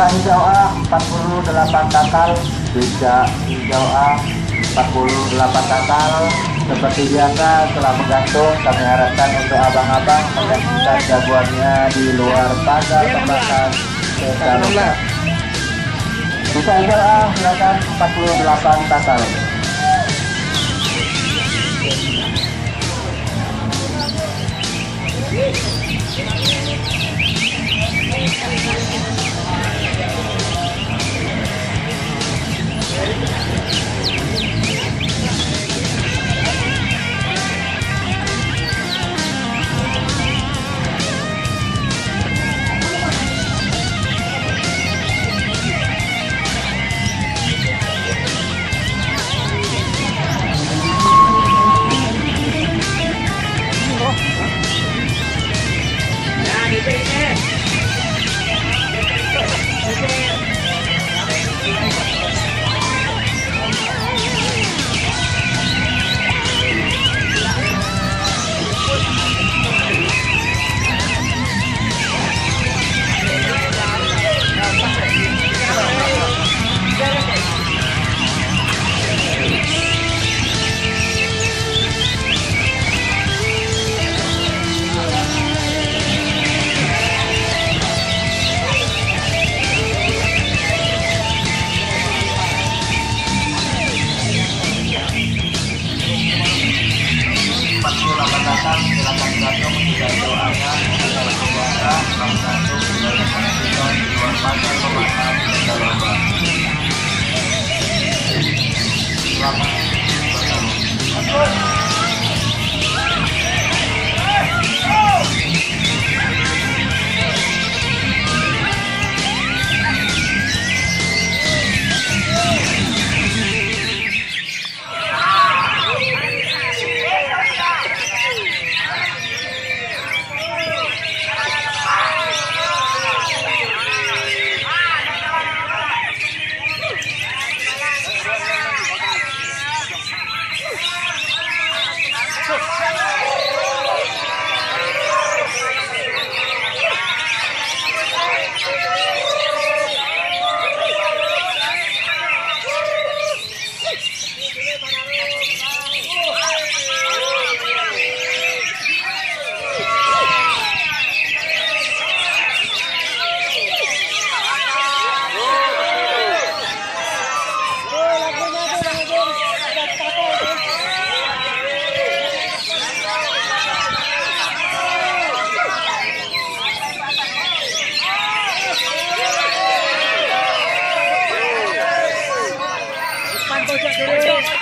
Bisa hijau A 48 takal Bisa hijau A 48 takal Seperti biasa setelah menggantung kami harapkan untuk abang-abang Menyaksikan jagoannya di luar pagar Sesaloka Bisa hijau A silakan 48 takal That's a Bom dia,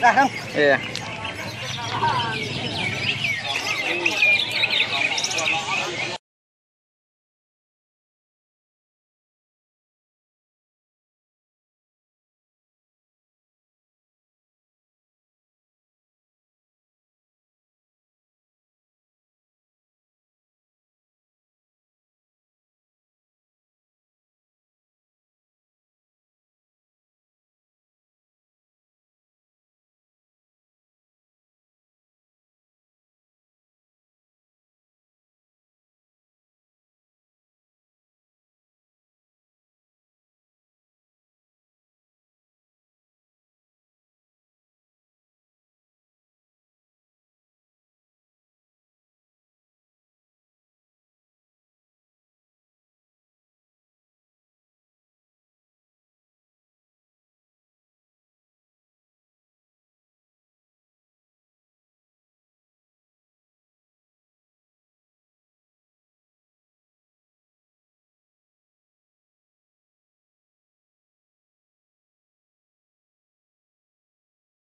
ra không? Yeah.